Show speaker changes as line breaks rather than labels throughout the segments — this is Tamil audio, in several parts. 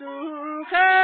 رَسُولٌ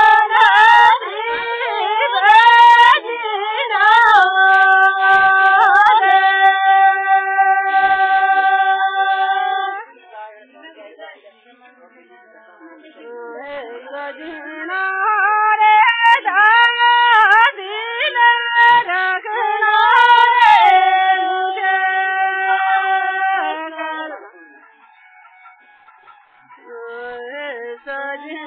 வெங்கி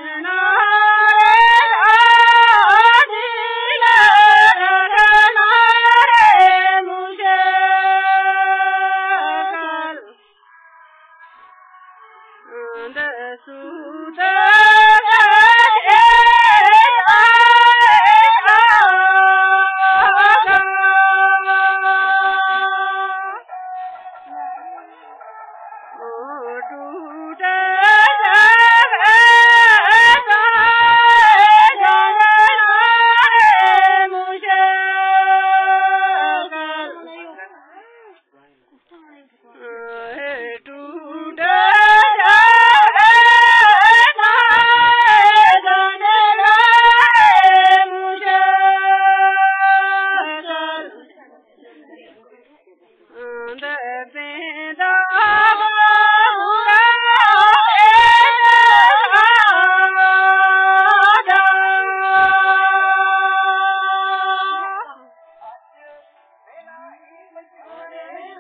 टूटे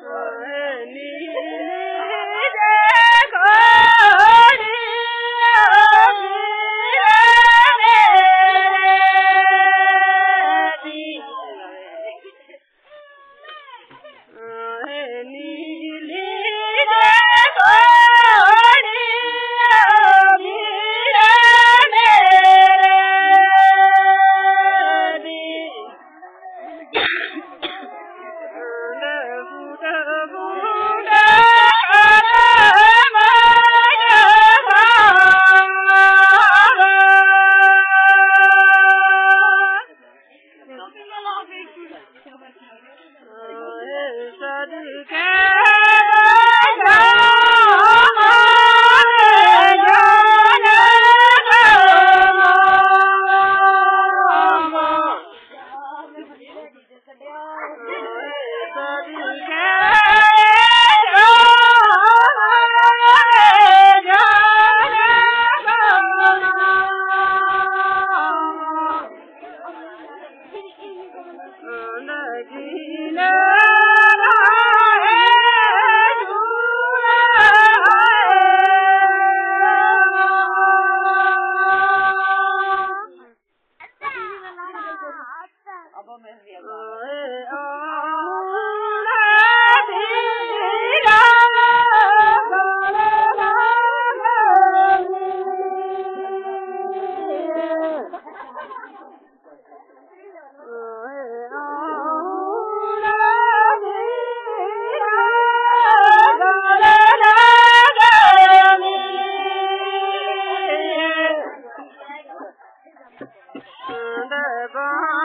Hare صدقا Bye.